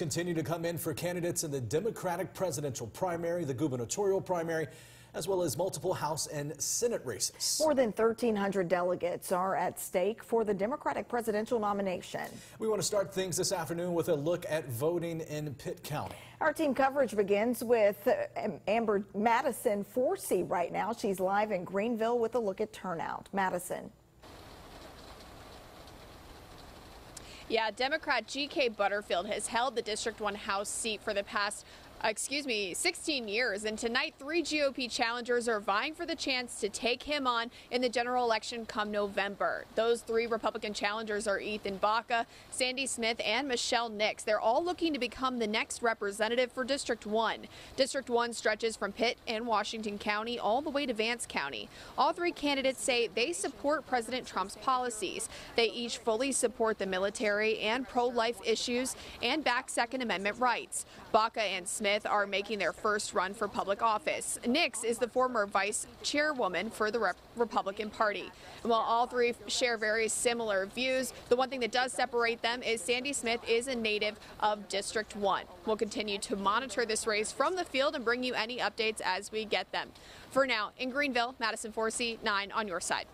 continue to come in for candidates in the Democratic presidential primary, the gubernatorial primary, as well as multiple House and Senate races. More than 1,300 delegates are at stake for the Democratic presidential nomination. We want to start things this afternoon with a look at voting in Pitt County. Our team coverage begins with uh, Amber Madison Forsey right now. She's live in Greenville with a look at turnout. Madison. Yeah, Democrat G.K. Butterfield has held the District 1 House seat for the past Uh, excuse me, 16 years. And tonight, three GOP challengers are vying for the chance to take him on in the general election come November. Those three Republican challengers are Ethan Baca, Sandy Smith, and Michelle Nix. They're all looking to become the next representative for District 1. District 1 stretches from Pitt and Washington County all the way to Vance County. All three candidates say they support President Trump's policies. They each fully support the military and pro-life issues and back Second Amendment rights. Baca and Smith Smith are making their first run for public office. Nix is the former vice chairwoman for the Rep Republican Party. And while all three share very similar views, the one thing that does separate them is Sandy Smith is a native of District 1. We'll continue to monitor this race from the field and bring you any updates as we get them. For now, in Greenville, Madison Forsey, 9 on your side.